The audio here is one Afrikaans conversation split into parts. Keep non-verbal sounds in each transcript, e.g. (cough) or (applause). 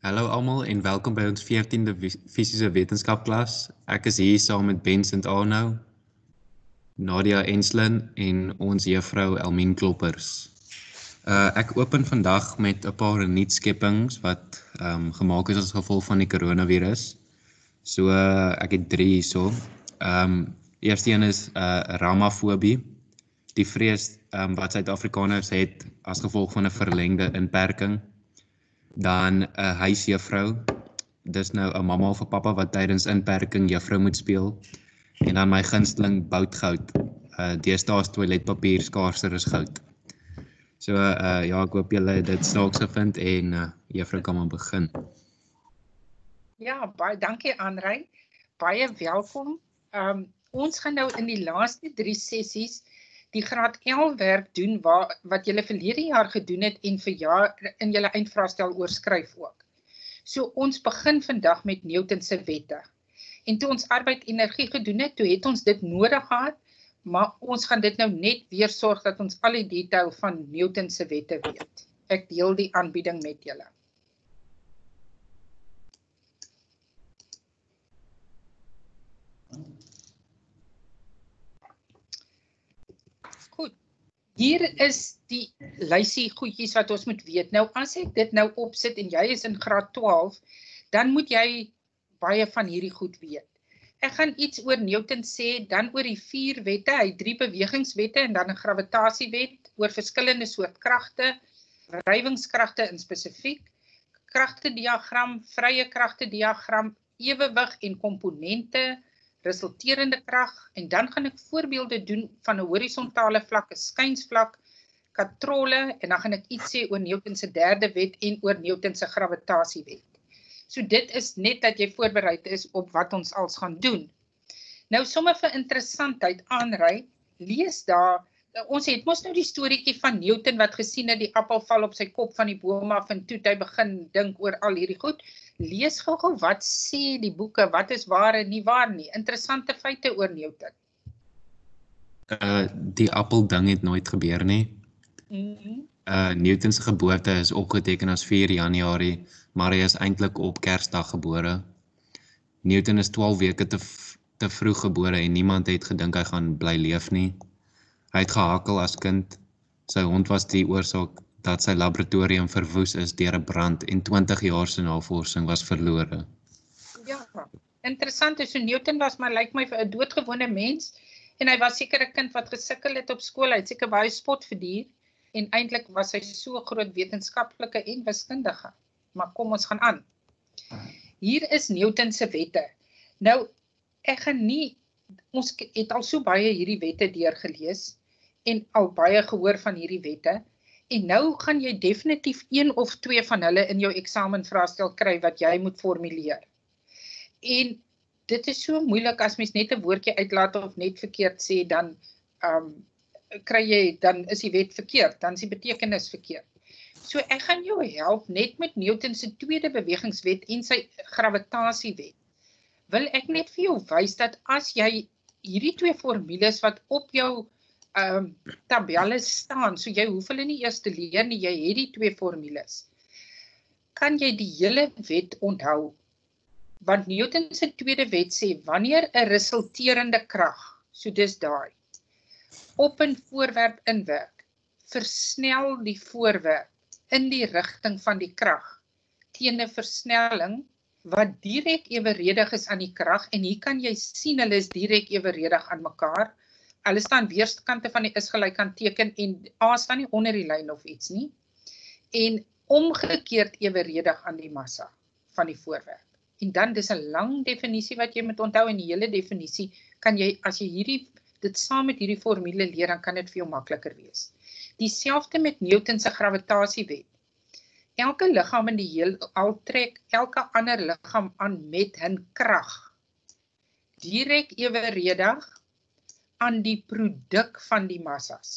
Hallo almal en welkom by ons 14de fisiese wetenskap klas. Ek is hier saam met Ben St. Arno, Nadia Enslin en ons juffrou Elmien Kloppers. Uh ek open vandag met 'n paar nuutskeppings wat ehm um, gemaak is as gevolg van die koronavirus. So uh, ek het 3 hierso. Ehm um, eerste een is uh ramafobie. Die vrees ehm um, wat Suid-Afrikaners het as gevolg van 'n verlengde inperking dan 'n uh, huisjuffrou. Dis nou 'n mamma of 'n pappa wat tydens inperking juffrou moet speel. En dan my gunsteling boutgoud. Uh deesdae is toiletpapier skaarser as goud. So uh ja, ek hoop julle dit snaaks gevind en uh juffrou kan maar begin. Ja, baie dankie Andrei. Baie welkom. Um ons gaan nou in die laaste 3 sessies die graad 11 werk doen waar wat julle verlede jaar gedoen het en vir jaar in julle eindvraestel oorskryf ook. So ons begin vandag met Newton se wette. En toe ons arbeid energie gedoen het, toe het ons dit nodig gehad, maar ons gaan dit nou net weer sorg dat ons al die detail van Newton se wette weet. Ek deel die aanbieding met julle. Hier is die lysie goedjies wat ons moet weet. Nou as ek dit nou opsit en jy is in graad 12, dan moet jy baie van hierdie goed weet. Ek gaan iets oor Newton sê, dan oor die vier wette, hy drie bewegingswette en dan 'n gravitasiewet oor verskillende soort kragte, wrywingskragte in spesifiek, kragtediagram, vrye kragtediagram, ewewig en komponente, resulterende krag en dan gaan ek voorbeelde doen van 'n horisontale vlak, 'n skynsvlak, katrolle en dan gaan ek iets sê oor Newton se derde wet en oor Newton se gravitasiewet. So dit is net dat jy voorberei is op wat ons als gaan doen. Nou sommer vir interessantheid aanry, lees daar ons het mos nou die storieetjie van Newton wat gesien het die appel val op sy kop van die boom af en toe hy begin dink oor al hierdie goed lees gou-gou wat sê die boeke, wat is waar en nie waar nie. Interessante feite oor Newton. Uh die appel ding het nooit gebeur nie. Mm uh Newton se geboorte is opgeteken as 4 Januarie, maar hy is eintlik op Kersdag gebore. Newton is 12 weke te te vroeg gebore en niemand het gedink hy gaan bly leef nie. Hy het gehakkel as kind. Sy hond was die oorsaak dat sy laboratorium verwoes is deur 'n brand en 20 jaar se navorsing was verlore. Ja. Interessant is so Newton was maar lyk my vir 'n doodgewone mens en hy was seker 'n kind wat gesukkel het op skool. Hy het seker baie spot verdier en eintlik was hy so groot wetenskaplike en wiskundige. Maar kom ons gaan aan. Hier is Newton se wette. Nou ek gaan nie ons het al so baie hierdie wette deurgelees en al baie gehoor van hierdie wette. En nou gaan jy definitief een of twee van hulle in jou eksamenvraestel kry wat jy moet formuleer. En dit is so moeilik as mens net 'n woordjie uitlaat of net verkeerd sê dan ehm um, kry jy dan is die wet verkeerd, dan is die betekenis verkeerd. So ek gaan jou help net met Newton se tweede bewegingswet en sy gravitasiewet. Wil ek net vir jou wys dat as jy hierdie twee formules wat op jou ehm um, tabelle staan. So jy hoef hulle nie eers te leer nie. Jy het die twee formules. Kan jy die hele wet onthou? Want Newton se tweede wet sê wanneer 'n resulterende krag, so dis daai, op 'n voorwerp inwerk, versnel die voorwerp in die rigting van die krag teen 'n versnelling wat direk eweredig is aan die krag en hier kan jy sien hulle is direk eweredig aan mekaar hulle staan weerskante van die is gelykant teken en A staan nie onder die lyn of iets nie. En omgekeerd eweredig aan die massa van die voorwerp. En dan dis 'n lang definisie wat jy moet onthou en die hele definisie kan jy as jy hierdie dit saam met hierdie formule leer dan kan dit vir jou makliker wees. Dieselfde met Newton se gravitasiewet. Elke liggaam in die heelal trek elke ander liggaam aan met 'n krag. Direk eweredig aan die produk van die massas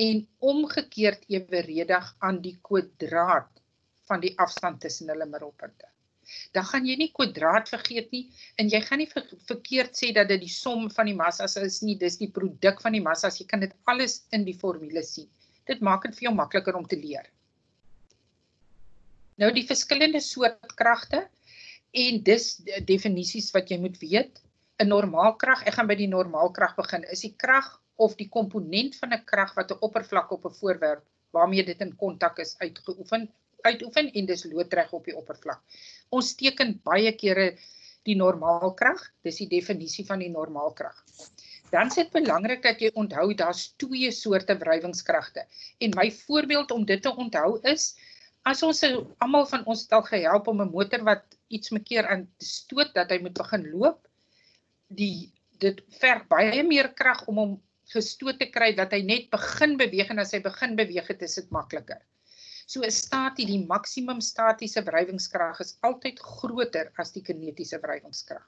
en omgekeerd eweredig aan die kwadraat van die afstand tussen hulle middelpunte. Dan gaan jy nie kwadraat vergeet nie en jy gaan nie ver verkeerd sê dat dit die som van die massas is nie, dis die produk van die massas. Jy kan dit alles in die formule sien. Dit maak dit vir jou makliker om te leer. Nou die verskillende soort kragte en dis definisies wat jy moet weet. 'n Normaalkrag, ek gaan by die normaalkrag begin, is die krag of die komponent van 'n krag wat 'n oppervlak op 'n voorwerp waarmee dit in kontak is uitgeoefen uitoefen en dis loodreg op die oppervlak. Ons teken baie kere die normaalkrag, dis die definisie van die normaalkrag. Dan is dit belangrik dat jy onthou daar's twee soorte wrywingskragte. En my voorbeeld om dit te onthou is as ons almal van ons het al gehelp om 'n motor wat iets mekeer aan stoot dat hy moet begin loop, die dit verg baie meer krag om hom gestoot te kry dat hy net begin beweeg en as hy begin beweeg het is dit makliker. So 'n statie, die maksimum statiese wrywingskrag is altyd groter as die kinetiese wrywingskrag.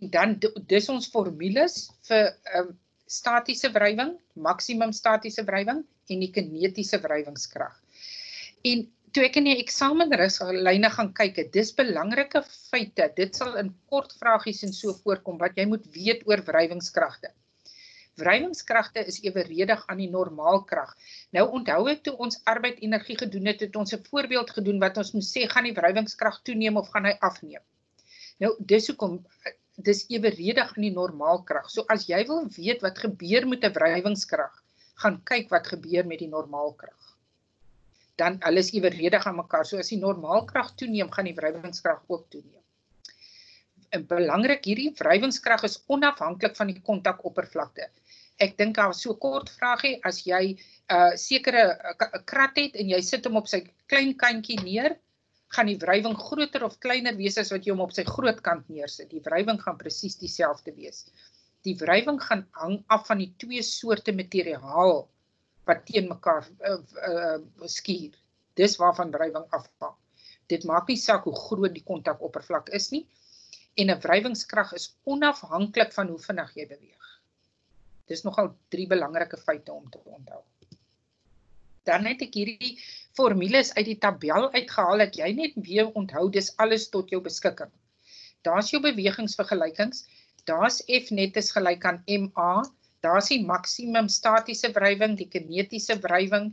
En dan dis ons formules vir um, statiese wrywing, maksimum statiese wrywing en die kinetiese wrywingskrag. En toe ek in die eksamenriglyne gaan kyk, dis belangrike feite. Dit sal in kort vragies en so voorkom wat jy moet weet oor wrywingskragte wrywingskragte is eweredig aan die normaalkrag. Nou onthou ek toe ons arbeid energie gedoen het, het ons 'n voorbeeld gedoen wat ons moes sê gaan die wrywingskrag toeneem of gaan hy afneem. Nou dis hoekom dis eweredig aan die normaalkrag. So as jy wil weet wat gebeur met 'n wrywingskrag, gaan kyk wat gebeur met die normaalkrag. Dan alles eweredig aan mekaar. So as die normaalkrag toeneem, gaan die wrywingskrag ook toeneem. En belangrik hierdie wrywingskrag is onafhanklik van die kontakoppervlakte ek dink daar was so kort vragie as jy 'n uh, sekere uh, krat het en jy sit hom op sy klein kantjie neer, gaan die wrywing groter of kleiner wees as wat jy hom op sy groot kant neersit. Die wrywing gaan presies dieselfde wees. Die wrywing gaan hang af van die twee soorte materiaal wat teen mekaar uh, uh, skuur. Dis waarvan wrywing afhang. Dit maak nie saak hoe groot die kontakoppervlak is nie en 'n wrywingskrag is onafhanklik van hoe vinnig jy beweeg. Dis nogal drie belangrike feite om te onthou. Dan het ek hierdie formules uit die tabel uitgehaal dat jy net weer onthou dis alles tot jou beskikking. Daar's jou bewegingsvergelykings. Daar's F net is gelyk aan MA. Daar's die maksimum statiese wrywing, die kinetiese wrywing.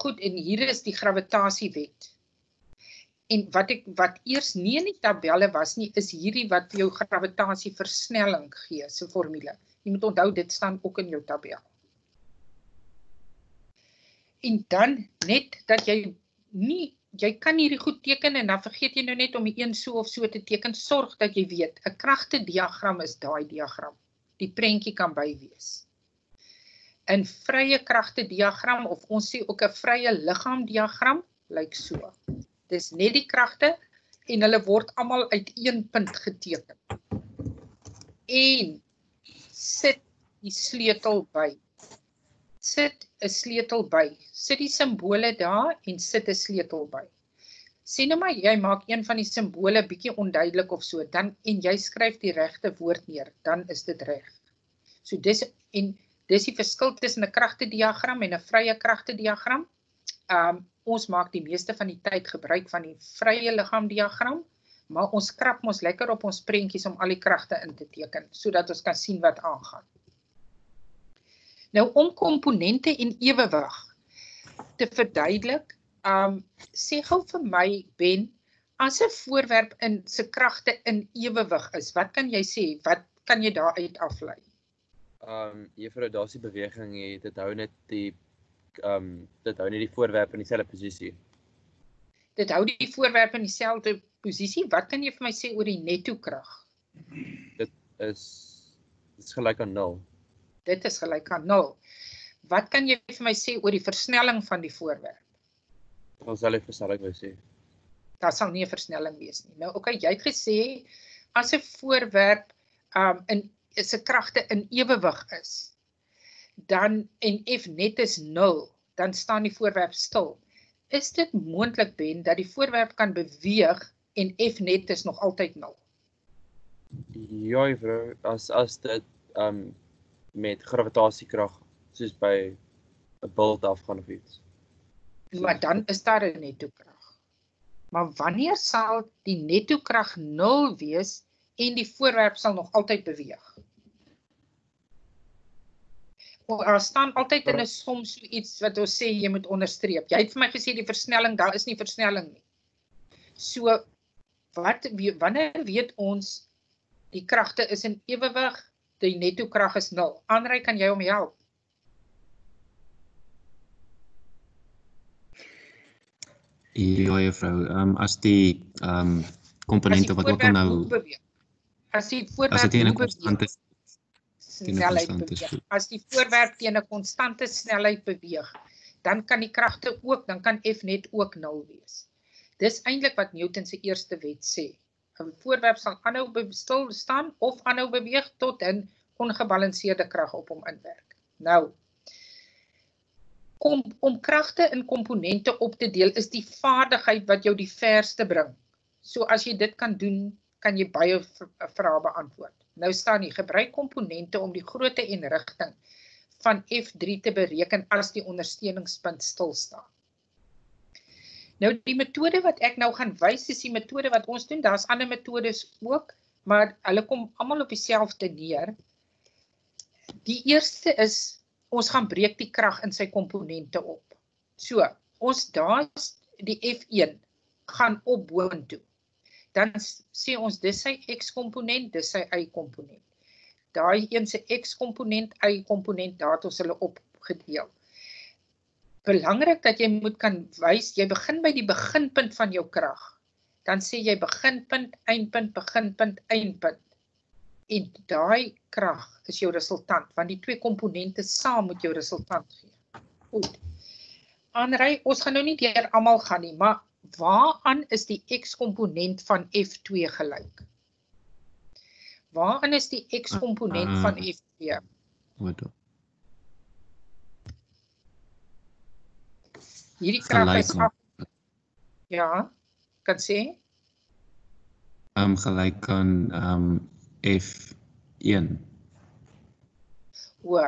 Goed, en hier is die gravitasiewet. En wat ek wat eers nie in die tabelle was nie, is hierdie wat jou gravitasieversnelling gee, se formule. Jy moet onthou dit staan ook in jou tabel. En dan net dat jy nie jy kan hierdie goed teken en dan vergeet jy nou net om die een so of so te teken. Sorg dat jy weet, 'n kragte diagram is daai diagram. Die prentjie kan by wees. 'n Vrye kragte diagram of ons sê ook 'n vrye liggaam diagram lyk so. Dis net die kragte en hulle word almal uit een punt geteken. En sit die sleutel by. Sit 'n sleutel by. Sit die simbole daar en sit 'n sleutel by. Sien nou maar jy maak een van die simbole bietjie onduidelik of so, dan en jy skryf die regte woord neer, dan is dit reg. So dis en dis die verskil tussen 'n kragtediagram en 'n vrye kragtediagram. Um ons maak die meeste van die tyd gebruik van die vrye liggaamdiagram maar ons krap mos lekker op ons prentjies om al die kragte in te teken sodat ons kan sien wat aangaan. Nou om komponente en ewewig te verduidelik, um sê gou vir my Ben, as 'n voorwerp in se kragte in ewewig is, wat kan jy sê? Wat kan jy daaruit aflei? Um juffrou, daar's die beweging hier, dit hou net die um dit hou net die voorwerp in dieselfde posisie. Dit hou die voorwerp in dieselfde posisie, wat kan jy vir my sê oor die netto krag? Dit is dit is gelyk aan 0. Dit is gelyk aan 0. Wat kan jy vir my sê oor die versnelling van die voorwerp? Sal dit versnelling wou sê. Daar sal nie 'n versnelling wees nie. Nou okay, jy het gesê as 'n voorwerp um in is 'n kragte in ewewig is, dan en F net is 0, dan staan die voorwerp stil. Is dit moontlik ben dat die voorwerp kan beweeg en F net is nog altyd 0. Ja, juffrou, as as dit um met gravitasiekrag soos by 'n bult afgaan of iets. Maar dan is daar 'n netto krag. Maar wanneer sal die netto krag 0 wees en die voorwerp sal nog altyd beweeg? Daar staan altyd in 'n som so iets wat ons sê jy moet onderstreep. Jy het vir my gesê die versnelling, daar is nie versnelling nie. So wat wanneer weet ons die kragte is in ewewig, die netto krag is 0. Aanry kan jy hom help. Ja, juffrou. Ehm um, as die ehm um, komponente wat ook nou beweeg. As die voorwerp as dit in 'n konstante snelheid beweeg. As die voorwerp teen 'n konstante snelheid beweeg, dan kan die kragte ook, dan kan F net ook 0 wees. Dis eintlik wat Newton se eerste wet sê. 'n Voorwerp sal aanhou stil staan of aanhou beweeg tot 'n ongebalanseerde krag op hom inwerk. Nou, kom om kragte in komponente op te deel is die vaardigheid wat jou die verste bring. So as jy dit kan doen, kan jy baie vrae beantwoord. Nou staan hier gebruik komponente om die grootte en rigting van F3 te bereken as die ondersteuningspunt stil staan. Nou die metode wat ek nou gaan wys is die metode wat ons doen. Daar's ander metodes ook, maar hulle kom almal op dieselfde neer. Die eerste is ons gaan breek die krag in sy komponente op. So, ons daar's die F1 gaan op boontoe. Dan sê ons dis sy x komponent, dis sy y komponent. Daai een se x komponent, y komponent, daar het ons hulle opgedeel. Belangrik dat jy moet kan wys, jy begin by die beginpunt van jou krag. Dan sê jy beginpunt, eindpunt, beginpunt, eindpunt en daai krag is jou resultant want die twee komponente saam moet jou resultant gee. Goed. Aanry, ons gaan nou nie deur almal gaan nie, maar waaraan is die x komponent van F2 gelyk? Waaraan is die x komponent uh, van F2? Wat? Hierdie krag is af. Ja, kan sê? Ehm um, gelyk aan ehm um, F1. O.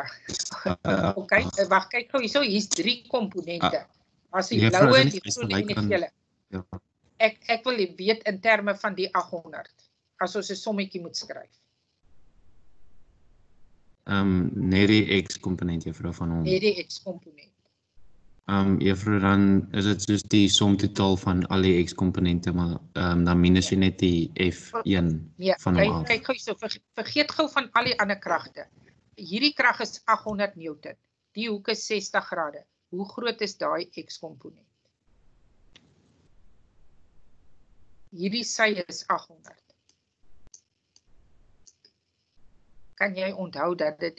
OK, wag kyk gou hierso, hier's drie komponente. As die bloue die groen en die gele. Ja. Ek ek wil weet in terme van die 800 as ons 'n sommetjie moet skryf. Ehm um, net die x komponent juffrou van hom. Net die x komponent. Ehm um, juffrou dan is dit soos die som totaal van al die x komponente maar ehm um, dan minus jy net die f1 nee, van hom af. Kyk gou so vergeet gou van al die ander kragte. Hierdie krag is 800 newton. Die hoek is 60 grade. Hoe groot is daai x komponent? Hierdie sy is 800. Kan jy onthou dat dit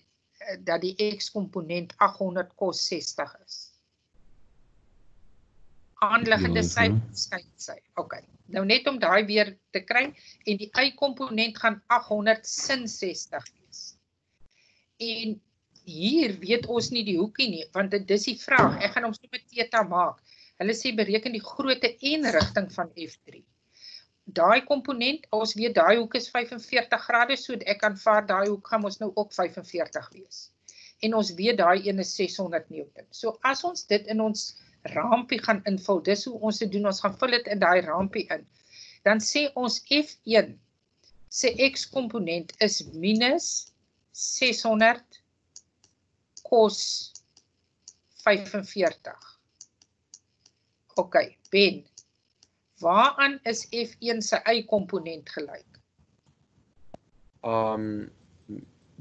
dat die x komponent 800 kos 60 is? Aanliggende sy skyn sy. OK. Nou net om daai weer te kry en die y komponent gaan 860 wees. En hier weet ons nie die hoekie nie want dit dis die vraag. Ek gaan hom so met theta maak. Hulle sê bereken die grootte en rigting van F3. Daai komponent, ons weet daai hoek is 45 grade, so ek aanvaar daai hoek gaan ons nou ook 45 wees. En ons weet daai een is 600 newton. So as ons dit in ons rampie gaan invul. Dis hoe ons dit doen. Ons gaan vul dit in daai rampie in. Dan sê ons F1 se x komponent is minus 600 cos 45. OK, Ben. Waaraan is F1 se y komponent gelyk? Um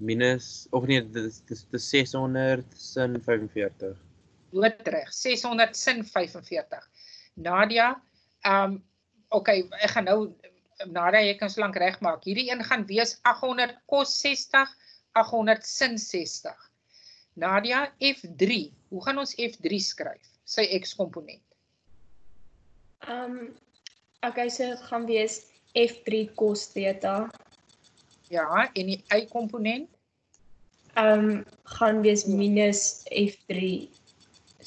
minus of nee, dis dis 600 sin 45 doodreg 600 sin 45. Nadia, ehm um, okay, ek gaan nou Nadia, jy kan so lank regmaak. Hierdie een gaan wees 800 kos 60, 800 sin 60. Nadia F3. Hoe gaan ons F3 skryf? Sy x komponent. Ehm um, okay, so gaan wees F3 kos theta. Ja, en die y komponent? Ehm um, gaan wees minus F3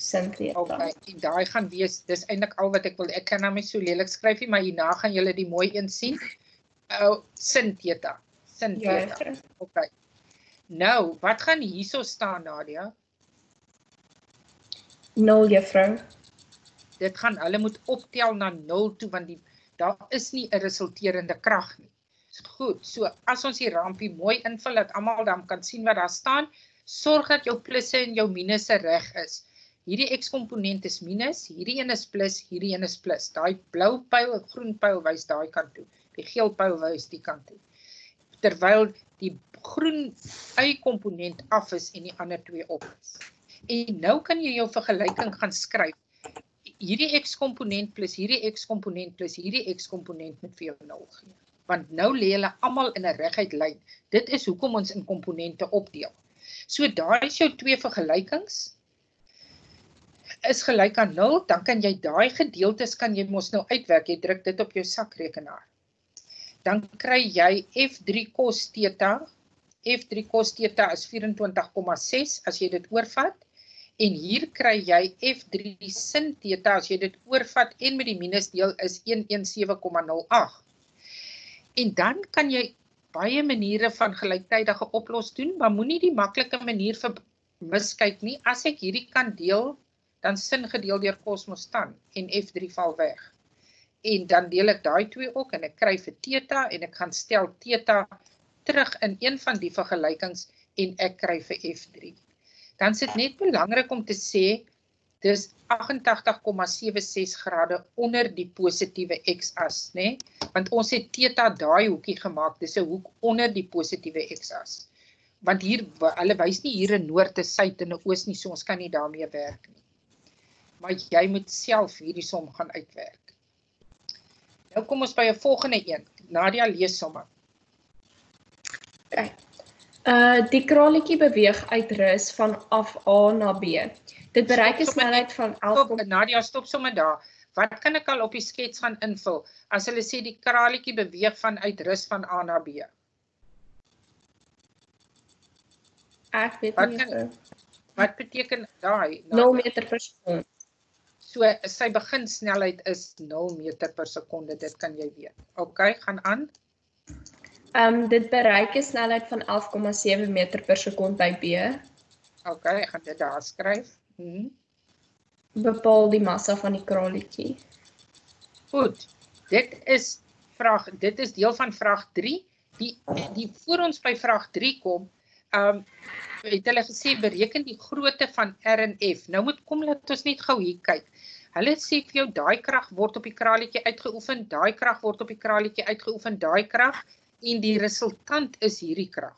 Cynthia. Okay, en daai gaan wees dis eintlik al wat ek wil. Ek kan nou net so lelik skryf nie, maar hierna gaan julle die mooi een sien. Ou uh, Cynthia. Cynthia. Ja, okay. Nou, wat gaan hierso staan Nadia? 0 juffrou. Dit gaan hulle moet optel na 0 toe want die daar is nie 'n resulterende krag nie. Goed, so as ons die rampie mooi invul dat almal dan kan sien wat daar staan, Sorg dat jou plusse en jou minusse reg is. Hierdie x-komponent is minus, hierdie een is plus, hierdie een is plus. Daai blou pyl, groen pyl wys daai kant toe. Die geel pyl wys die kant toe. Terwyl die groen y-komponent af is en die ander twee op is. En nou kan jy jou vergelyking gaan skryf. Hierdie x-komponent plus hierdie x-komponent plus hierdie x-komponent moet vir jou 0 gee. Want nou lê hulle almal in 'n reguit lyn. Dit is hoekom ons in komponente opdeel. So daai is jou twee vergelykings is gelyk aan 0, dan kan jy daai gedeeltes kan jy mos nou uitwerk. Jy druk dit op jou sakrekenaar. Dan kry jy F3 cos theta. F3 cos theta is 24,6 as jy dit oorvat en hier kry jy F3 sin theta as jy dit oorvat en met die minus deel is 117,08. En dan kan jy baie maniere van gelyktydige oplos doen, maar moenie die maklike manier vir miskyk nie. As ek hierdie kan deel, dan sin gedeel deur kosmos staan en F3 val weg. En dan deel ek daai twee ook en ek kry vir theta en ek gaan stel theta terug in een van die vergelykings en ek kry vir F3 dan is dit net belangrik om te sê dis 88,76 grade onder die positiewe x-as, nê? Nee? Want ons het theta daai hoekie gemaak, dis 'n hoek onder die positiewe x-as. Want hier hulle wys nie hier 'n noord, 'n suid en 'n oos nie, so ons kan nie daarmee werk nie. Maar jy moet self hierdie som gaan uitwerk. Nou kom ons by 'n volgende een. Nadia lees somme. Okay. Uh die kraletjie beweeg uit rus van af A na B. Dit bereik 'n snelheid van 11. Stop, Nadia, stop sommer daar. Wat kan ek al op die skets gaan invul as hulle sê die kraletjie beweeg van uit rus van A na B? Ek weet Wat nie. kan-. Wat beteken daai? 0 meter per sekonde. So sy beginsnelheid is 0 meter per sekonde, dit kan jy weet. OK, gaan aan. Ehm um, dit bereik 'n snelheid van 11,7 meter per sekond by B. OK, ek gaan dit daar skryf. Mhm. Bepaal die massa van die kraletjie. Goed. Dit is vraag dit is deel van vraag 3. Die die voor ons by vraag 3 kom, ehm um, het hulle gesê bereken die grootte van R en F. Nou moet kom laat ons net gou hier kyk. Hulle sê vir jou daai krag word op die kraletjie uitgeoefen, daai krag word op die kraletjie uitgeoefen, daai krag en die resultant is hierdie krag.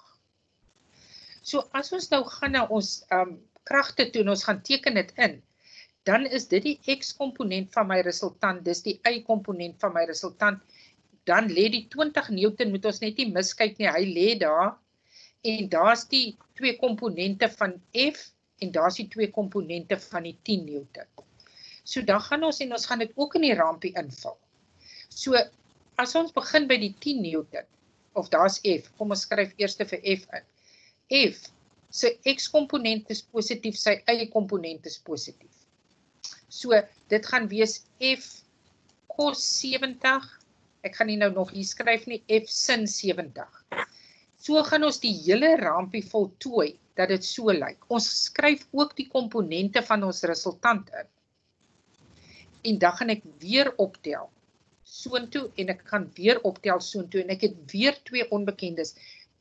So as ons nou gaan na ons ehm um, kragte toe en ons gaan teken dit in, dan is dit die x-komponent van my resultant, dis die y-komponent van my resultant. Dan lê die 20 Newton moet ons net nie miskyk nie, hy lê daar. En daar's die twee komponente van F en daar's die twee komponente van die 10 Newton. So dan gaan ons en ons gaan dit ook in die rampie invul. So as ons begin by die 10 Newton of daar's F, kom ons skryf eers vir F in. F se x-komponent is positief, sy y-komponent is positief. So dit gaan wees F cos 70. Ek gaan nie nou nog hier skryf nie F sin 70. So gaan ons die hele rampie voltooi dat dit so lyk. Ons skryf ook die komponente van ons resultant in. En dan gaan ek weer optel soontoe en ek gaan weer optel soontoe en ek het weer twee onbekendes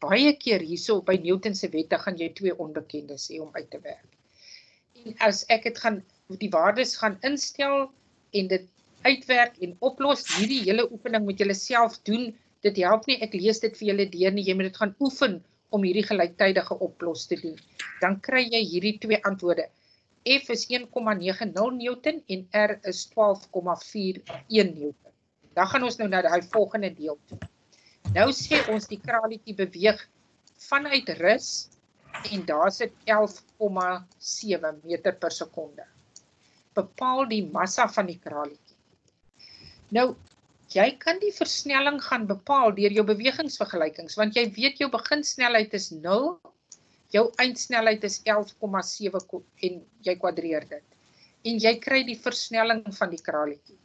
baie keer hierso by Newton se wette gaan jy twee onbekendes hê om uit te werk. En as ek dit gaan die waardes gaan instel en dit uitwerk en oplos, hierdie hele oefening moet julle self doen. Dit help nie ek lees dit vir julle deur nie, jy moet dit gaan oefen om hierdie gelyktydige oplos te doen. Dan kry jy hierdie twee antwoorde. F is 1,90 Newton en R is 12,41 Newton. Dan gaan ons nou na daai volgende deel toe. Nou sê ons die kraletjie beweeg vanuit rus en daar sit 11,7 meter per sekonde. Bepaal die massa van die kraletjie. Nou jy kan die versnelling gaan bepaal deur jou bewegingsvergelykings want jy weet jou beginsnelheid is 0, jou eindsnelheid is 11,7 en jy kwadreer dit. En jy kry die versnelling van die kraletjie.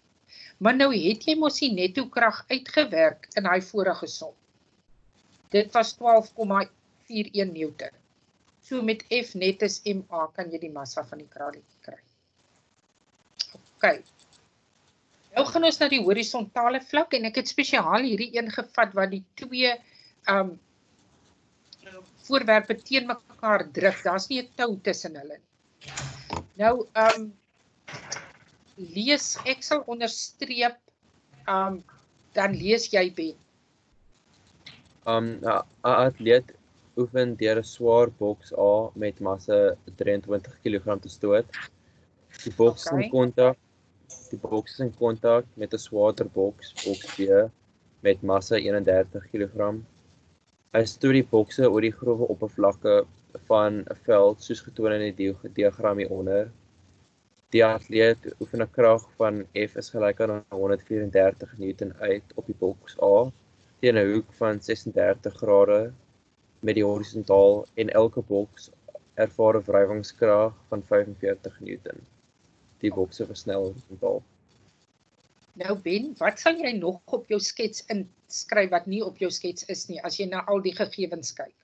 Maar nou het jy mos die netto krag uitgewerk in daai vorige som. Dit was 12,41 Newton. So met F net is MA kan jy die massa van die kraletjie kry. OK. Nou gaan ons na die horisontale vlak en ek het spesiaal hierdie een gevat wat die twee um voorwerpe teen mekaar druk. Daar's nie 'n tou tussen hulle nie. Nou, ehm um, lees ek sal onderstreep ehm um, dan lees jy Ben. Um 'n atleet oefen deur 'n swaar boks A met massa 23 kg te stoot. Die boks Okay. in kontak. Die boks is in kontak met 'n swaarder boks, boks B met massa 31 kg. Hy stoot die bokse oor die grove oppervlakke van 'n veld soos getoon in die dia- diagram hieronder. Die atleet oefen 'n krag van F is gelyk aan 134 Newton uit op die boks A teen 'n hoek van 36 grade met die horisontaal en elke boks ervaar 'n wrywingskrag van 45 Newton. Die bokse versnel horisontaal. Nou Ben, wat sal jy nog op jou skets inskryf wat nie op jou skets is nie as jy na al die gegevens kyk?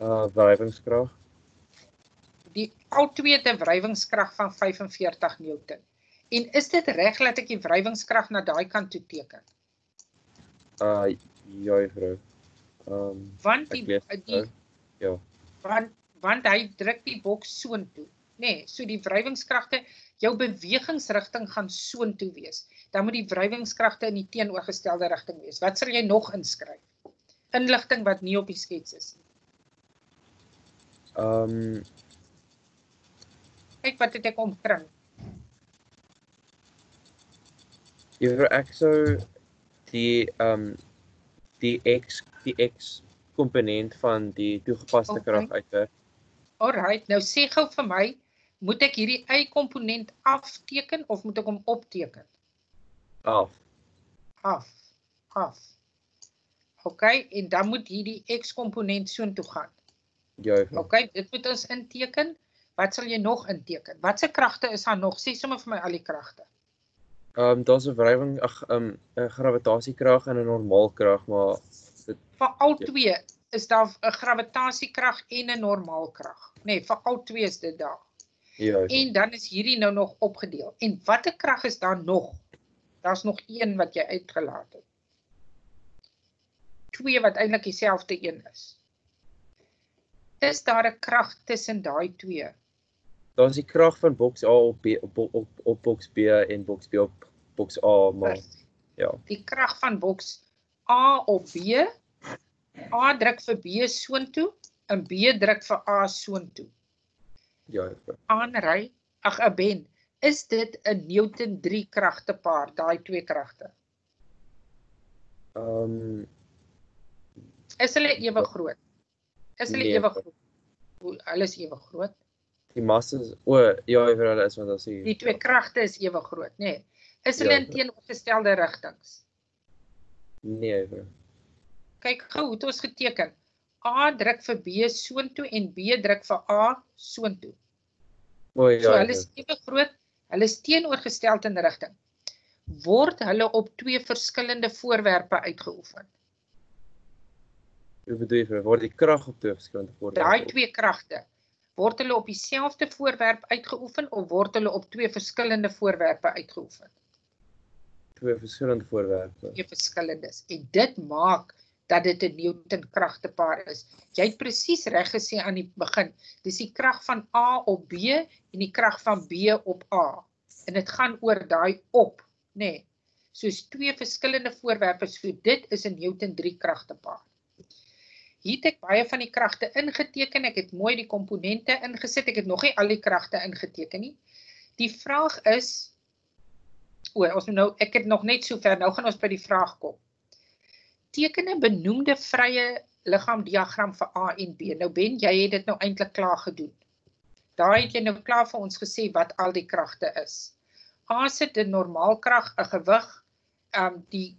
Uh wrywingskrag. Die al twee 'n wrywingskrag van 45 Newton. En is dit reg dat ek die wrywingskrag na daai kant toe teken? Uh ja, juffrou. Um Want die lees die nou. Ja. want want hy druk die boks soontoe, nê? Nee, so die wrywingskragte, jou bewegingsrigting gaan soontoe wees. Dan moet die wrywingskragte in die teenoorgestelde rigting wees. Wat sal jy nog inskryf? Inligting wat nie op die skets is nie. Um Kyk wat het ek omkring. juffrou ek sou die um die X die X komponent van die toegepaste Okay. krag uitwerk. Alright, nou sê gou vir my, moet ek hierdie y komponent afteken of moet ek hom opteken? Af. Af. Af. OK, en dan moet hierdie x komponent soontoe gaan. Ja. OK, dit moet ons inteken. Wat sal jy nog inteken? Watse kragte is daar nog? Sê sommer vir my al die kragte. Um daar's 'n wrywing ag um 'n gravitasiekrag en 'n normaalkrag, maar Vir al twee is daar 'n gravitasiekrag en 'n normaalkrag. Nee, vir al twee is dit daar. Ja. En dan is hierdie nou nog opgedeel. En watter krag is daar nog? Daar's nog een wat jy uitgelaat het. Twee wat eintlik dieselfde een is. Is daar 'n krag tussen daai twee? Daar's die krag van boks A op B op op, op, op boks B en boks B op boks A, maar ja. Die krag van boks A op B. A druk vir B soontoe en B druk vir A soontoe. Ja. Aanry, ag 'n ben. Is dit 'n Newton 3 kragtepaar, daai twee kragte? Um Is hulle ewe groot? Is hulle Nee. ewe groot? Hulle is ewe groot. die massa is o, ja, juffrou, hulle is want as jy Die twee kragte is ewe groot, nê? Nee. Is Ja, hulle in ja. teenoorgestelde rigtings? Nee, juffrou. Kyk gou hoe het ons geteken. A druk vir B soontoe en B druk vir A soontoe. O ja. So hulle is juffrou. ewe groot. Hulle is teenoorgesteld in rigting. Word hulle op twee verskillende voorwerpe uitgeoefen? Hoe bedoel jy, word die krag op twee verskillende voorwerpe? Daai twee kragte word hulle op dieselfde voorwerp uitgeoefen of word hulle op twee verskillende voorwerpe uitgeoefen? twee verskillende voorwerpe. twee verskillendes en dit maak dat dit 'n Newton kragtepaar is. Jy het presies reg gesê aan die begin. Dis die krag van A op B en die krag van B op A. En dit gaan oor daai op, nê. Nee. Soos twee verskillende voorwerpe, so dit is 'n Newton 3 kragtepaar. Hier het ek baie van die kragte ingeteken. Ek het mooi die komponente ingesit. Ek het nog nie al die kragte ingeteken nie. Die vraag is O, ons nou ek het nog net so ver. Nou gaan ons by die vraag kom. Teken 'n benoemde vrye liggaamdiagram vir A en B. Nou Ben, jy het dit nou eintlik klaar gedoen. Daar het jy nou klaar vir ons gesê wat al die kragte is. A sit 'n normaalkrag, 'n gewig, ehm um, die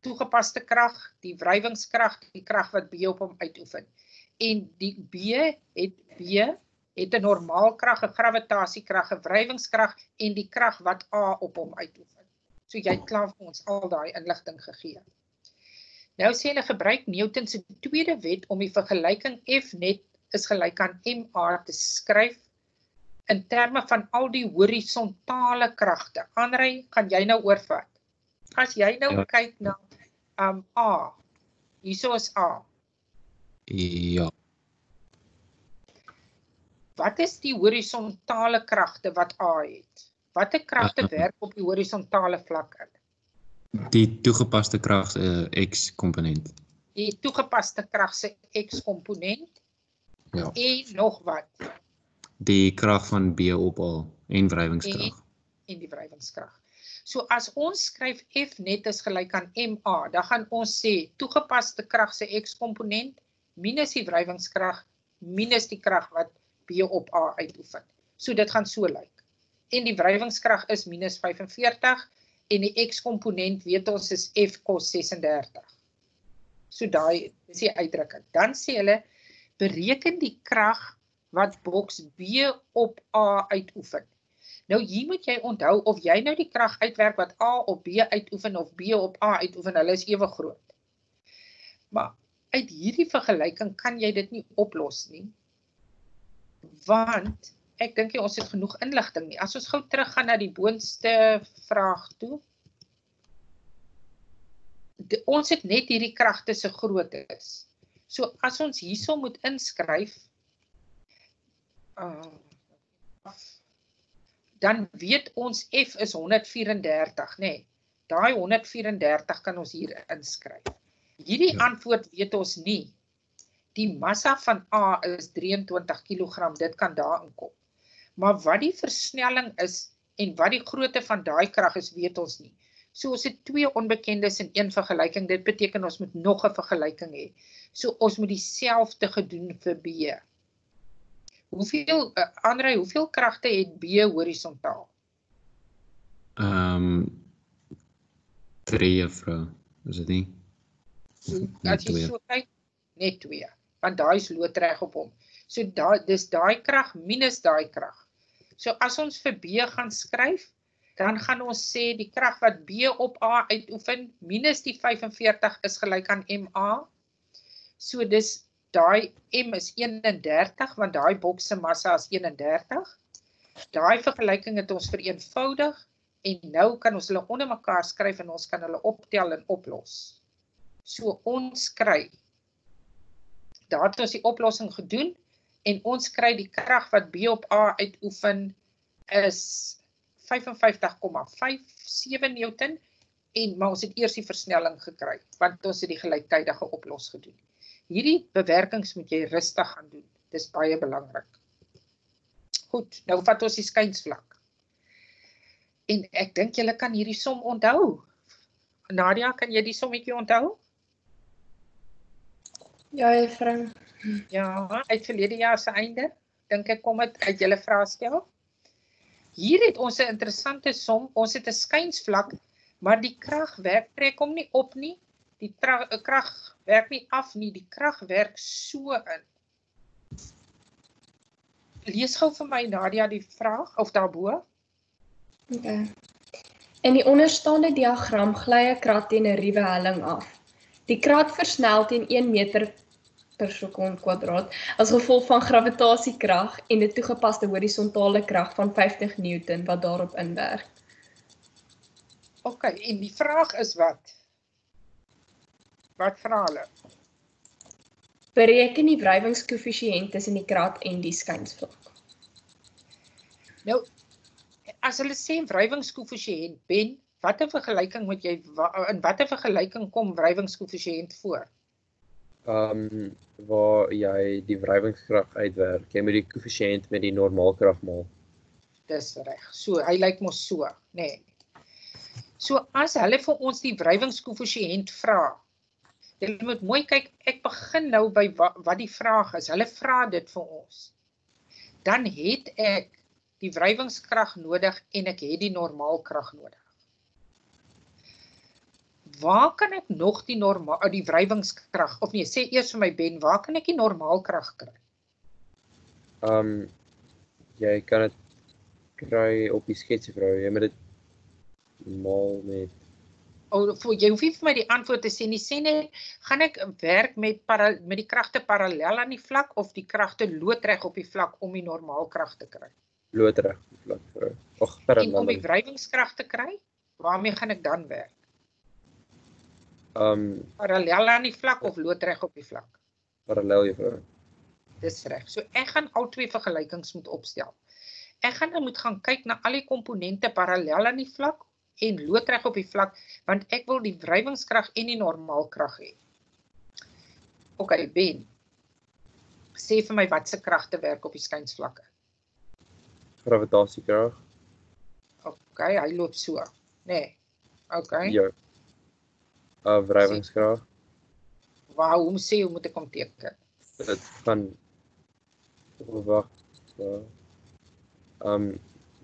toegepaste krag, die wrywingskrag, die krag wat B op hom uitoefen. En die B het B het 'n normaalkrag, 'n gravitasiekrag, 'n wrywingskrag en die krag wat A op hom uitoefen. So jy het klaar vir ons al daai inligting gegee. Nou sê hulle gebruik Newton se tweede wet om die vergelyking F net is gelyk aan ma te skryf in terme van al die horisontale kragte. Aanry, kan jy nou oorvat? As jy nou Ja. kyk na um A. Hierso is A. Ja. Wat is die horisontale kragte wat A het? Watter kragte Uh, werk op die horisontale vlak in? Die toegepaste krag se uh, X komponent. Die toegepaste krag se X-komponent Ja. en nog wat? Die krag van B op A en wrywingskrag. en die wrywingskrag. So as ons skryf F net is gelyk aan MA, dan gaan ons sê toegepaste krag se X-komponent minus die wrywingskrag minus die krag wat B op A uitoefen. So dit gaan so lyk. En die wrywingskrag is minus 45 en die X-komponent weet ons is F kos 36. So daai is die uitdrukking. Dan sê hulle bereken die krag wat boks B op A uitoefen. Nou hier moet jy onthou of jy nou die krag uitwerk wat A op B uitoefen of B op A uitoefen, hulle is ewe groot. Maar uit hierdie vergelyking kan jy dit nie oplos nie. Want ek dink jy ons het genoeg inligting nie. As ons gou teruggaan na die boonste vraag toe. De, ons het net hierdie kragte se groottes. So as ons hierso moet inskryf uh dan weet ons F is 134, nê. Nee. Daai 134 kan ons hier inskryf. Hierdie Ja. ja. antwoord weet ons nie. Die massa van A is 23 kg, dit kan daarin kom. Maar wat die versnelling is en wat die grootte van daai krag is, weet ons nie. So ons het twee onbekendes in een vergelyking. Dit beteken ons moet nog 'n vergelyking hê. So ons moet dieselfde gedoen vir B. Hoeveel uh, Andre, hoeveel kragte het B horisontaal? Ehm um, drie juffrou, is dit nie? As jy so kyk, net 2, want daai is loodreg op hom. So daai dis daai krag minus daai krag. So as ons vir B gaan skryf, dan gaan ons sê die krag wat B op A uitoefen minus die 45 is gelyk aan MA. So dis daai M is 31 want daai boks se massa is 31. Daai vergelyking het ons vereenvoudig en nou kan ons hulle onder mekaar skryf en ons kan hulle optel en oplos. So ons kry daar het ons die oplossing gedoen en ons kry die krag wat B op A uitoefen is 55,57 Newton en maar ons het eers die versnelling gekry want ons het die gelyktydige oplos gedoen. Hierdie bewerkings moet jy rustig gaan doen. Dis baie belangrik. Goed, nou vat ons die skynsvlak. En ek dink julle kan hierdie som onthou. Nadia, kan jy die sommetjie onthou? Ja, juffrou. Ja, uit verlede jaar se einde. Dink ek kom dit uit julle vraestel. Hier het ons 'n interessante som. Ons het 'n skynsvlak, maar die krag werk trek hom nie op nie. Die eh, krag werk nie af nie. Die krag werk so in. Lees gou vir my Nadia die vraag of daarbo. Okay. In die onderstaande diagram gly 'n krat teen 'n ruwe helling af. Die krat versnel teen 1 meter per sekond kwadraat as gevolg van gravitasiekrag en 'n toegepaste horisontale krag van 50 Newton wat daarop inwerk. OK, en die vraag is wat? Wat vra hulle? Bereken die wrywingskoëffisiënt tussen die krat en die skynsvlak. Nou as hulle sê wrywingskoëffisiënt ben, watter vergelyking moet jy in watter vergelyking kom wrywingskoëffisiënt voor? Ehm um, waar jy die wrywingskrag uitwerk. Jy moet die koëffisiënt met die normaalkrag maal. Dis reg. So hy lyk mos so, nê. Nee. So as hulle vir ons die wrywingskoëffisiënt vra. Jy moet mooi kyk, ek begin nou by wa, wat die vraag is. Hulle vra dit vir ons. Dan het ek die wrywingskrag nodig en ek het die normaalkrag nodig. Waar kan ek nog die normaal die wrywingskrag of nee, sê eers vir my Ben, waar kan ek die normaalkrag kry? Ehm um, jy kan dit kry op die sketsvrou. Jy moet dit maal met O, voor jy hoef nie vir my die antwoord te sê nie. Sê net, gaan ek werk met para, met die kragte parallel aan die vlak of die kragte loodreg op die vlak om die normaalkrag te kry? loodreg vlak vrou. Ag, En om parallel. die wrywingskrag te kry, waarmee gaan ek dan werk? Ehm um, Parallel aan die vlak of loodreg op die vlak? Parallel juffrou. Dis reg. So ek gaan al twee vergelykings moet opstel. Ek gaan nou moet gaan kyk na al die komponente parallel aan die vlak en loodreg op die vlak want ek wil die wrywingskrag en die normaalkrag hê. OK, Ben. Sê vir my wat se kragte werk op die skynsvlakke. Gravitasiekrag. OK, hy loop so. Nê. Nee. OK. Ja. Uh wrywingskrag. Waar hoe sê hoe moet ek hom teken? Dit oh, wag. Ja. Um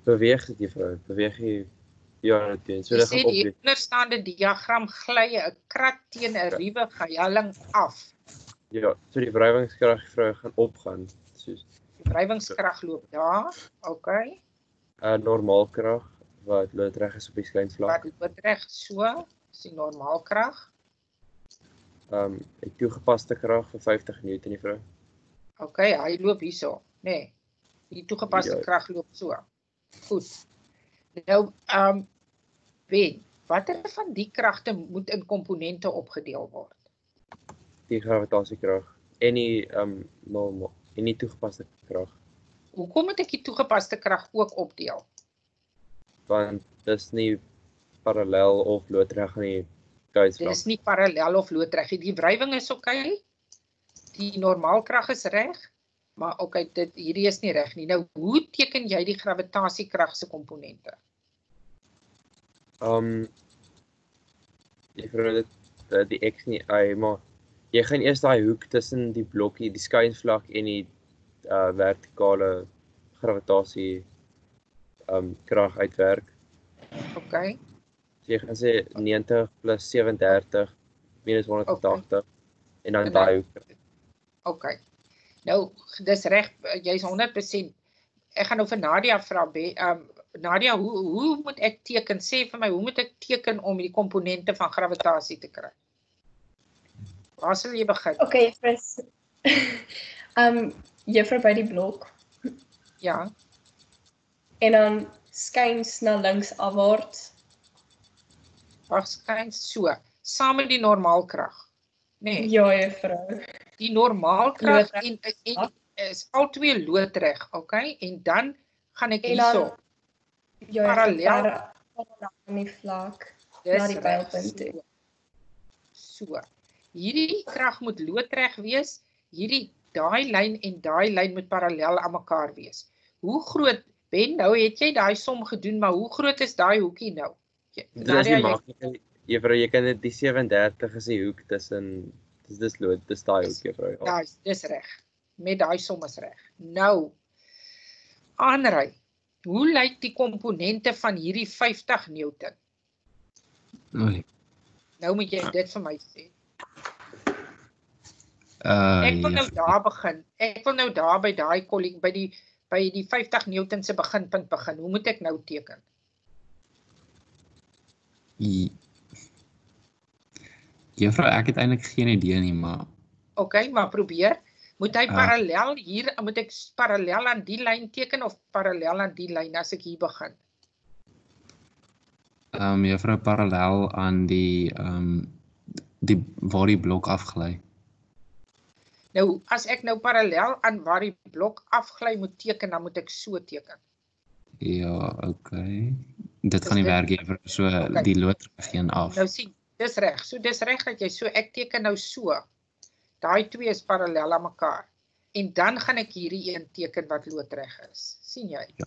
beweeg dit juffrou, beweeg jy ja, dit so dit gaan die op. onderstaande diagram gly 'n krat teen 'n ruwe gehelling af. Ja, so die wrywingskrag juffrou gaan opgaan soos Die wrywingskrag loop daar. OK. 'n uh, normaalkrag wat loodreg is op die skynsvlak. Wat loodreg so, is die normaalkrag. Um 'n toegepaste krag van 50 Newton juffrou. OK, hy loop hierso, nê. Nee. Die toegepaste Ja. krag loop so. Goed. Nou, ehm um, Ben, watter van die kragte moet in komponente opgedeel word? Die gravitasiekrag en die um normaal en die toegepaste krag Hoekom moet ek die toegepaste krag ook opdeel? want dis nie parallel of loodreg aan die Dit skynsvlak. is nie parallel of loodreg nie. Die wrywing is oké. Okay. Die normaalkrag is reg, maar oké, okay, dit hierdie is nie reg nie. Nou, hoe teken jy die gravitasiekrag se komponente? Um jy vra dit uh, die x nie y maar jy gaan eers daai hoek tussen die blokkie, die skynvlak en die uh vertikale gravitasie um krag uitwerk. OK. So jy gaan sê 90 plus 37 minus 180 en dan En dan- daai hoek. OK. Nou, dis reg, jy's 100% Ek gaan nou vir Nadia vra, ehm Nadia, hoe hoe moet ek teken? Sê vir my, hoe moet ek teken om die komponente van gravitasie te kry? Waar sal jy begin? Okay, juffrou. (laughs) um juffrou by die blok Ja. en dan skuins na links afwaarts. Waarskynlik so, saam met die normaalkrag. Nee, Ja, juffrou. die normaalkrag en, en is albei loodreg, okay? En dan gaan ek hierso. Ja, Parallel. para- parallel aan die vlak. na die pylpunt toe. So. so. Hierdie krag moet loodreg wees. Hierdie daai lyn en daai lyn moet parallel aan mekaar wees. Hoe groot Ben, nou het jy daai som gedoen, maar hoe groot is daai hoekie nou? Jy- Dit is Nadia, nie jy- maklik. Juffrou, jy kan dit die 37 is die hoek tussen dis dis lood, dis daai hoek juffrou. Ja. Daai dis reg. Met daai som is reg. Nou aanry. Hoe lyk die komponente van hierdie 50 Newton? Oei. Nou moet jy dit vir my sê. Uh Ek wil nou juffrou. daar begin. Ek wil nou daar by daai kollie by die by die 50 Newton se beginpunt begin. Hoe moet ek nou teken? Juffrou, ek het eintlik geen idee nie, maar OK, maar probeer. Moet hy Ah. parallel hier, moet ek parallel aan die lyn teken of parallel aan die lyn as ek hier begin? ehm um, juffrou parallel aan die ehm um, die waar die blok afgly. Nou, as ek nou parallel aan waar die blok afgly moet teken, dan moet ek so teken. Ja, okay. Dit Is gaan nie dit- werk juffrou. So Okay. die loodreg gaan af. Nou sien, dis reg. So dis reg dat jy so ek teken nou so. Daai twee is parallel aan mekaar. En dan gaan ek hierdie een teken wat loodreg is. sien jy? Ja.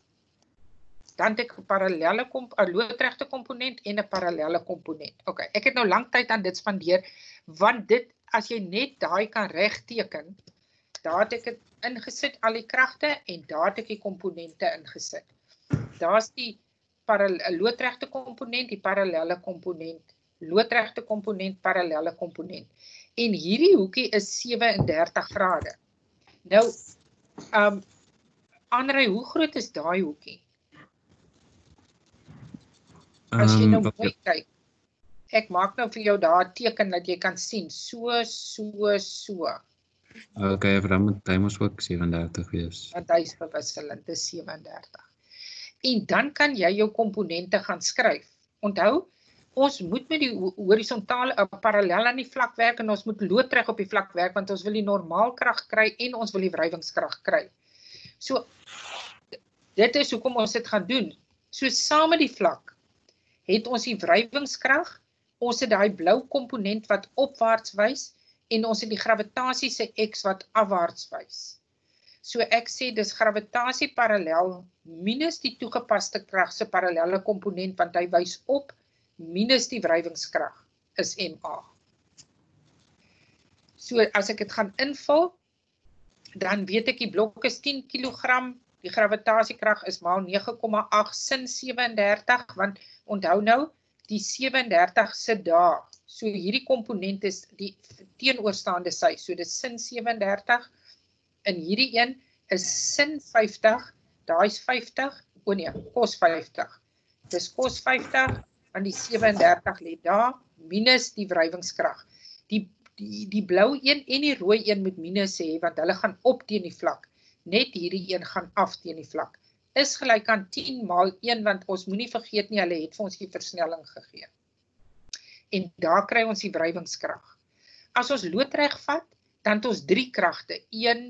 Dan het ek 'n parallelle komp 'n loodregte komponent en 'n parallelle komponent. OK, ek het nou lank tyd aan dit spandeer want dit as jy net daai kan reg teken, daar het ek dit ingesit al die kragte en daar het ek die komponente ingesit. Daar's die parallel loodregte komponent, die parallelle komponent, loodregte komponent, parallelle komponent. En hierdie hoekie is 37 grade. Nou, um Andre, hoe groot is daai hoekie? As jy nou Ehm, wat- mooi kyk. Ek maak nou vir jou daar 'n teken dat jy kan sien. So, so, so. Okay, juffrou, dan moet hy mos ook 37 wees. want hy is verwisselend, dis 37. En dan kan jy jou komponente gaan skryf. Onthou, ons moet met die horisontale uh, parallel aan die vlak werk en ons moet loodreg op die vlak werk want ons wil die normaalkrag kry en ons wil die wrywingskrag kry. So dit is hoekom ons dit gaan doen. So saam met die vlak het ons die wrywingskrag, ons het daai blou komponent wat opwaarts wys en ons het die gravitasie se x wat afwaarts wys. So ek sê dis gravitasie parallel minus die toegepaste krag se parallelle komponent want hy wys op minus die wrywingskrag is ma. So as ek dit gaan invul dan weet ek die blok is 10 kg Die gravitasiekrag is maal 9,8 sin 37 want onthou nou die 37 sit daar. So hierdie komponent is die teenoorstaande sy. So dis sin 37 in hierdie een is sin 50. Daai's 50. O nee, kos 50. Dis kos 50 want die 37 lê daar minus die wrywingskrag. Die die die blou een en die rooi een moet minus hê want hulle gaan op teen die vlak net hierdie een gaan af teen die vlak is gelyk aan 10 maal 1 want ons moenie vergeet nie hulle het vir ons die versnelling gegee. En daar kry ons die wrywingskrag. As ons loodreg vat, dan het ons drie kragte, 1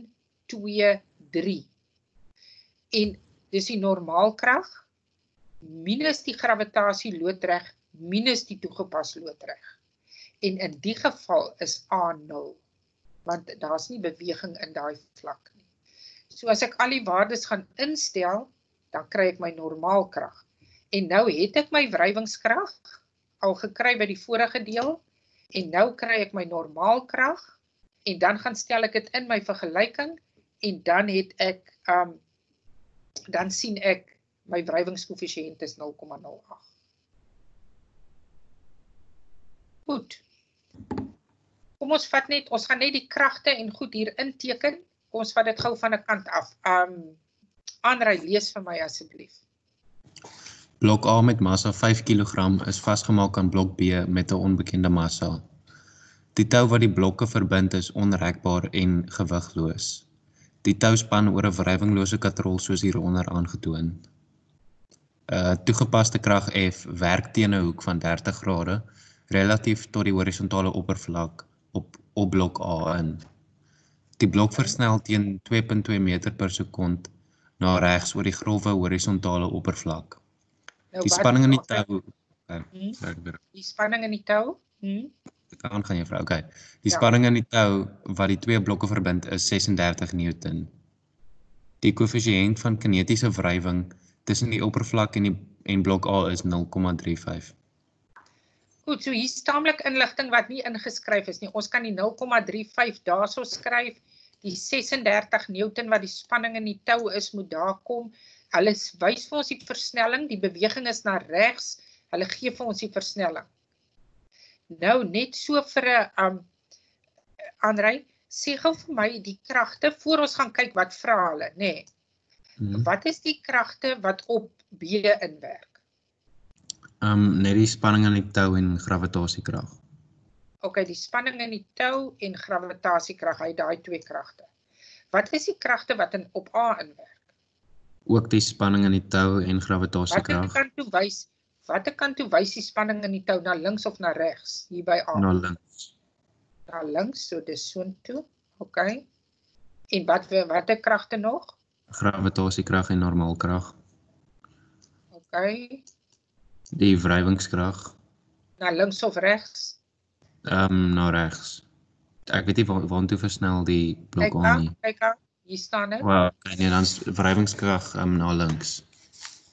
2 3. En dis die normaalkrag minus die gravitasie loodreg minus die toegepas loodreg. En in die geval is A 0 want daar's nie beweging in daai vlak So as ek al die waardes gaan instel, dan kry ek my normaalkrag. En nou het ek my wrywingskrag al gekry by die vorige deel en nou kry ek my normaalkrag en dan gaan stel ek dit in my vergelyking en dan het ek um dan sien ek my wrywingskoëffisiënt is 0,08. Goed. Kom ons vat net, ons gaan net die kragte en goed hier inteken kom ons vat dit gou van 'n kant af. Um Andrei lees vir my asseblief. Blok A met massa 5 kg is vasgemaak aan blok B met 'n onbekende massa. Die tou wat die blokke verbind is onrekbaar en gewigloos. Die tou span oor 'n wrywinglose katrol soos hieronder aangetoon. 'n uh, Toegepaste krag F werk teen 'n hoek van 30 grade relatief tot die horisontale oppervlak op op blok A in. Die blok versnel teen 2.2 meter per sekond na regs oor die grofwe horisontale oppervlak. Nou, die spanning in die tou uh, hmm? Die spanning in die tou? Hm. Kan gaan juffrou. Okay. Die ja. spanning in die tou wat die twee blokke verbind is 36 newton. Die koëffisiënt van kinetiese wrywing tussen die oppervlak en die en blok A is 0,35. Goed, so hier staamlik inligting wat nie ingeskryf is nie. Ons kan die 0,35 daarso skryf. Die 36 Newton wat die spanning in die tou is, moet daar kom. Hulle wys vir ons die versnelling, die beweging is na regs. Hulle gee vir ons die versnelling. Nou net so vir 'n um Andrei, sê gou vir my die kragte voor ons gaan kyk wat vra hulle, nê. Nee. Hmm. Wat is die kragte wat op B inwerk? um net die spanning aan die tou en gravitasiekrag. OK, die spanning in die tou en gravitasiekrag, hy daai twee kragte. Wat is die kragte wat in op A inwerk? Ook die spanning in die tou en gravitasiekrag. Wat kan toe wys? Wat kan toe wys die spanning in die tou na links of na regs hier by A? Na links. Na links, so dis soontoe. OK. En wat watter kragte nog? Gravitasiekrag en normaalkrag. OK. Die wrywingskrag. Na links of regs? Ehm um, na regs. Ek weet nie waar waartoe versnel die blok aan nie. Kyk aan, hier staan dit. Wel, kyk nee, dan wrywingskrag ehm um, na links.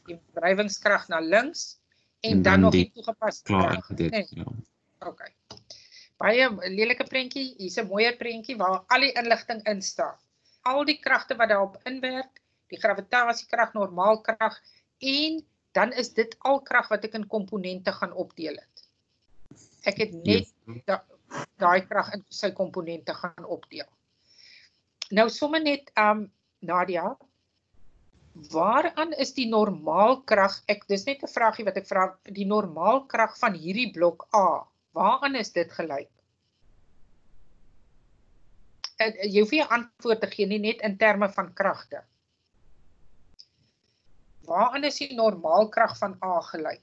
Die wrywingskrag na links en, en dan, dan nog die toegepaste krag. Klaar, dit, nee. ja. OK. Baie lelike prentjie, hier's 'n mooier prentjie waar al die inligting in staan. Al die kragte wat daarop inwerk, die gravitasiekrag, normaalkrag en dan is dit al krag wat ek in komponente gaan opdeel het. Ek het net daai da krag in sy komponente gaan opdeel. Nou somme net um Nadia waaraan is die normaalkrag ek dis net 'n vragie wat ek vra die normaalkrag van hierdie blok A waaraan is dit gelyk? Jy hoef nie 'n antwoord te gee nie net in terme van kragte waaraan is die normaalkrag van A gelyk?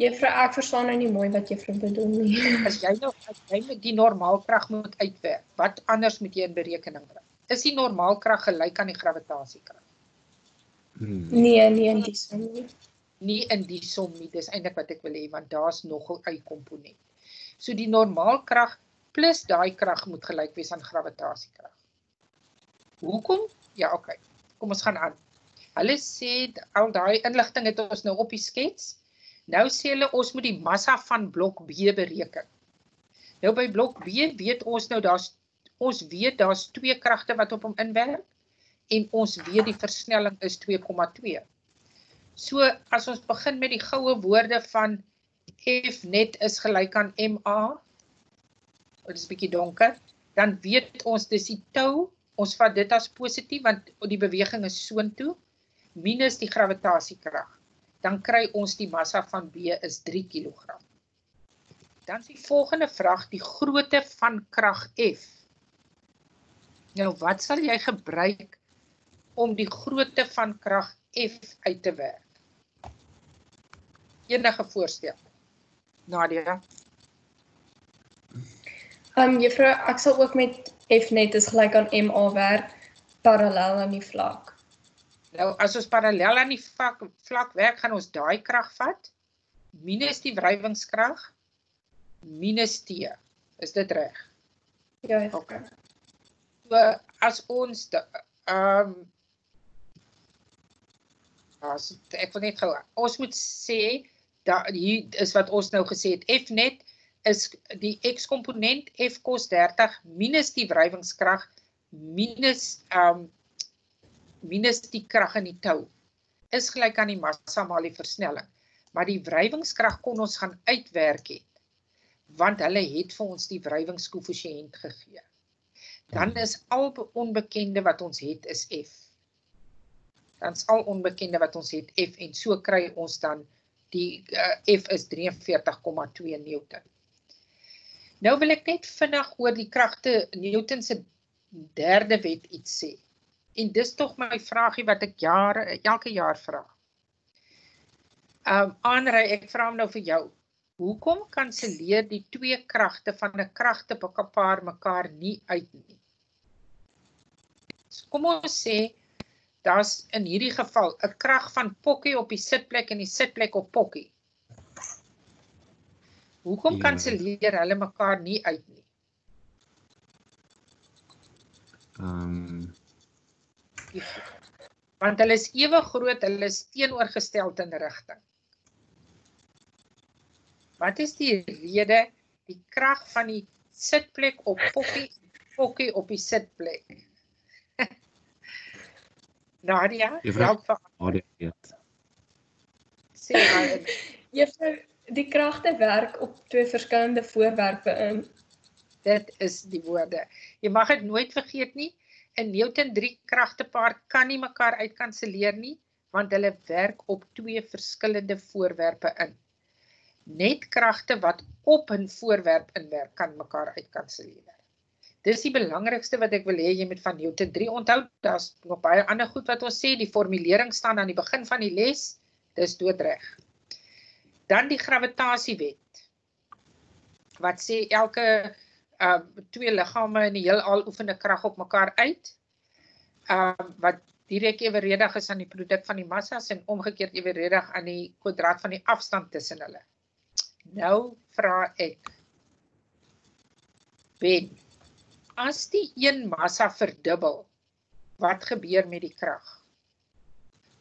Juffrou, ek verstaan nou nie mooi wat juffrou bedoel nie. As jy nou as jy met die normaalkrag moet uitwerk, wat anders moet jy in berekening bring? Is die normaalkrag gelyk aan die gravitasiekrag? Hmm. Nee, nee, in die sin nie. Nie in die som nie, dis eintlik wat ek wil hê want daar's nog 'n y-komponent. So die normaalkrag plus daai krag moet gelyk wees aan gravitasiekrag. Hoekom? Ja, okay. Kom ons gaan aan. Hulle sê al daai inligting het ons nou op die skets. Nou sê hulle ons moet die massa van blok B bereken. Nou by blok B weet ons nou daar's ons weet daar's twee kragte wat op hom inwerk en ons weet die versnelling is 2,2. So as ons begin met die goue woorde van F net is gelyk aan MA. Dit is bietjie donker. Dan weet ons dis die tou. Ons vat dit as positief want die beweging is soontoe minus die gravitasiekrag. Dan kry ons die massa van B is 3 kg. Dan is die volgende vraag die grootte van krag F. Nou wat sal jy gebruik om die grootte van krag F uit te werk? Enige voorstel? Nadia. Ehm um, juffrou, ek sal ook met F net is gelyk aan MA werk parallel aan die vlak. Nou as ons parallel aan die vlak vlak werk, gaan ons daai krag vat minus die wrywingskrag minus T. Is dit reg? Ja, juffrou. So as ons ehm um, as ek wil net gou ons moet sê dat hier is wat ons nou gesê het F net is die x komponent F kos 30 minus die wrywingskrag minus ehm um, minus die krag in die tou is gelyk aan die massa maal die versnelling. Maar die wrywingskrag kon ons gaan uitwerk het want hulle het vir ons die wrywingskoëffisiënt gegee. Dan is al onbekende wat ons het is F. Dan is al onbekende wat ons het F en so kry ons dan die uh, F is 43,2 Newton. Nou wil ek net vinnig oor die kragte Newton se derde wet iets sê. En dis tog my vragie wat ek jare elke jaar vra. Um aanry ek vra hom nou vir jou. Hoekom kanselleer die twee kragte van 'n kragtepaar mekaar nie uit nie? Kom ons sê daar's in hierdie geval 'n krag van Pokkie op die sitplek en die sitplek op Pokkie. Hoekom Ja. kanselleer hulle mekaar nie uit nie? Ehm Want hulle is ewe groot, hulle is teenoorgesteld in rigting. Wat is die rede die krag van die sitplek op Pokkie Pokkie op die sitplek? Nadia, Juffrou. help dit weet. sê maar (laughs) Juffrou, die kragte werk op twee verskillende voorwerpe in. dit is die woorde. Jy mag dit nooit vergeet nie. 'n Newton 3 kragtepaar kan nie mekaar uitkanselleer nie want hulle werk op twee verskillende voorwerpe in. Net kragte wat op 'n voorwerp inwerk kan mekaar uitkanselleer. Dis die belangrikste wat ek wil hê jy moet van Newton 3 onthou. Daar's nog baie ander goed wat ons sê, die formulering staan aan die begin van die les. Dis doodreg. Dan die gravitasiewet. Wat sê elke uh twee liggame in die heelal oefen 'n krag op mekaar uit. Um wat direk eweredig is aan die produk van die massas en omgekeerd eweredig aan die kwadraat van die afstand tussen hulle. Nou vra ek Ben, as die een massa verdubbel, wat gebeur met die krag?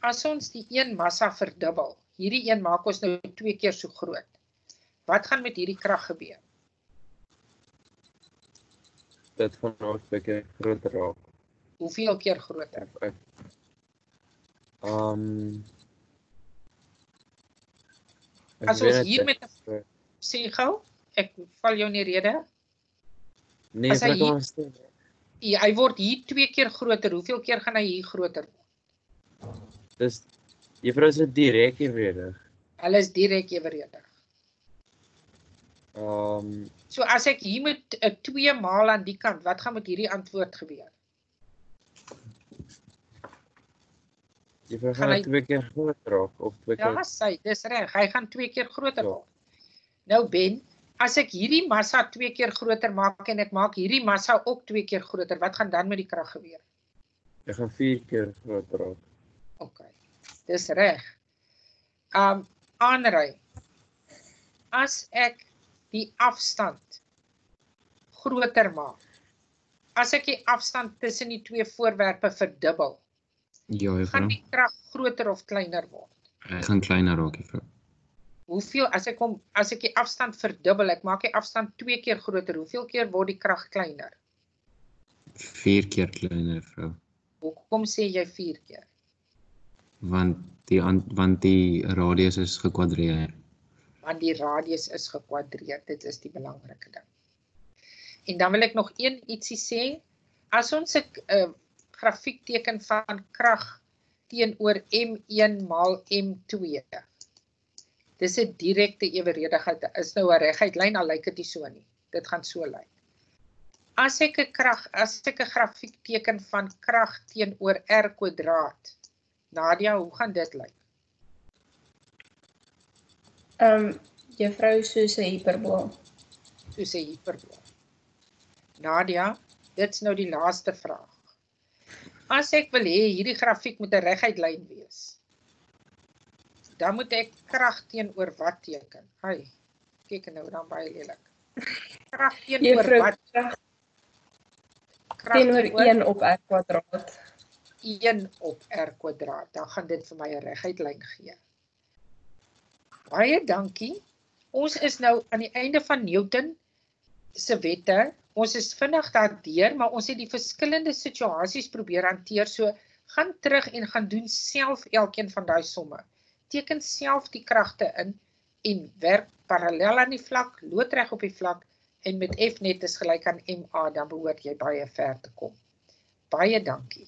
As ons die een massa verdubbel, hierdie een maak ons nou twee keer so groot. Wat gaan met hierdie krag gebeur? Dit gaan nog 'n bietjie groter raak. Hoeveel keer groter? Ek um As ons hier met sê gou, ek val jou in die rede. Nee, as hy hier- Ja, hy word hier twee keer groter. Hoeveel keer gaan hy hier groter word? dis juffrou is dit direk evenredig. Hulle is direk eweredig. Um So as ek hier met 'n 2 maal aan die kant, wat gaan met hierdie antwoord gebeur? Juffrou Gaan gaan hy- twee keer groter raak of twee Ja, keer sy, dis reg. Hy gaan twee keer groter Ja. word. Nou Ben, as ek hierdie massa twee keer groter maak en ek maak hierdie massa ook twee keer groter, wat gaan dan met die krag gebeur? hy gaan vier keer groter raak. OK. Dis reg. Um aanry. As ek die afstand groter maak. As ek die afstand tussen die twee voorwerpe verdubbel, Ja, gaan juffrou. die krag groter of kleiner word. Hy gaan kleiner raak, juffrou. Hoeveel as ek hom as ek die afstand verdubbel, ek maak die afstand 2 keer groter, hoeveel keer word die krag kleiner? 4 keer kleiner, juffrou. Hoekom sê jy 4 keer? Want die an- want die radius is gekwadreer. Want die radius is gekwadreer. Dit is die belangrike ding. En dan wil ek nog een ietsie sê. As ons 'n uh, grafiek teken van krag teenoor M1 maal M2. Dis 'n direkte eweredigheid. Is nou 'n reguit lyn al lyk dit nie so nie. Dit gaan so lyk. As ek 'n krag as ek 'n grafiek teken van krag teenoor R kwadraat. Nadia, hoe gaan dit lyk? Ehm um, juffrou soos 'n hiperbool. soos 'n hiperbool. Nadia, dit's nou die laaste vraag. As ek wil hê hierdie grafiek moet 'n reguit lyn wees, dan moet ek krag teenoor wat teken? Hy. Kyk nou dan baie lelik. Krag teenoor Juffrou wat? Krag teenoor 1 op r kwadraat. 1 op r kwadraat. Dan gaan dit vir my 'n reguit lyn gee. Baie dankie. Ons is nou aan die einde van Newton se wette. Ons is vinnig daardeur, maar ons het die verskillende situasies probeer hanteer. So gaan terug en gaan doen self elkeen van daai somme. Teken self die kragte in en werk parallel aan die vlak, loodreg op die vlak en met F net is gelyk aan MA, dan behoort jy baie ver te kom. Baie dankie.